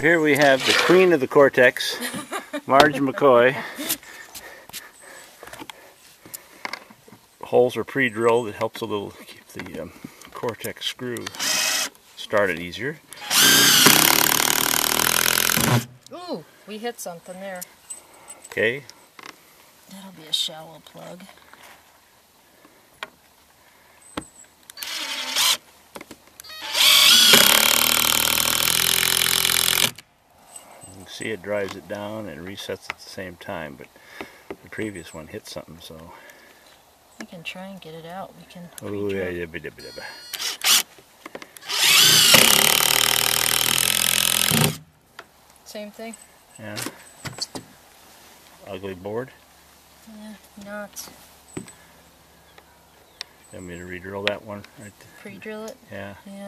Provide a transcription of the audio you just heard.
Here we have the queen of the Cortex, Marge McCoy. Holes are pre-drilled. It helps a little keep the um, Cortex screw started easier. Ooh, we hit something there. Okay, That'll be a shallow plug. Can see it drives it down and resets at the same time, but the previous one hit something, so. We can try and get it out. We can. Oh yeah, yeah, blah, blah. Same thing. yeah. Ugly board. Yeah, not You want me to re-drill that one right there? pre-drill it. Yeah. Yeah.